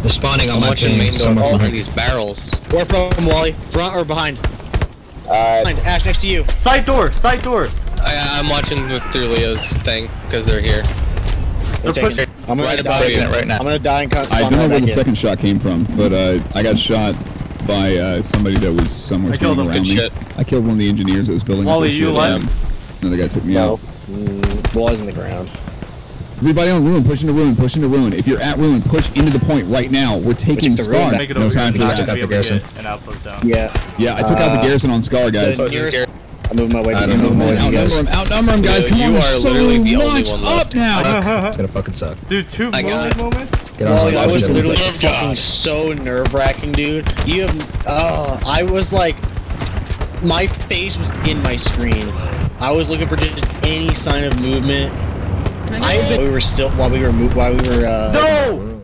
They're spawning on I'm my watching ping main door somewhere all behind. these barrels. Where from, Wally? Front or behind? Uh, Behind. Ash, next to you. Side door, side door. I, I'm watching with through Leo's thing because they're here. They're pushing. taking- I'm gonna Right die. above you. right now. I'm gonna die and cut. I don't know where the in. second shot came from, but uh, I got shot by uh, somebody that was somewhere I killed standing around Good me. shit. I killed one of the engineers that was building. up Wally, their you shit, alive? Another guy took me no. out. Mm, Wally's in the ground. Everybody on ruin, push into ruin, push into ruin. If you're at ruin, push into the point right now. We're taking took ruin Scar. Make it No over time here. for Just took out the garrison. an outpost down. Yeah. Yeah, I took out the Uh, garrison on Scar, guys. the this is nearest- Garrett. I'm moving my way I to don't know, man. Moving my way to Outnumber you him, guys. outnumber him, guys. Dude, Come you on, are we're so literally the only much one up now. It's gonna fucking suck. Dude, two I got moments? Get on Wally, I was literally shit. fucking so nerve wracking, dude. You have, oh, I was like, my face was in my screen. I was looking for just any sign of movement. I we were still while we were mo- while we were uh, No!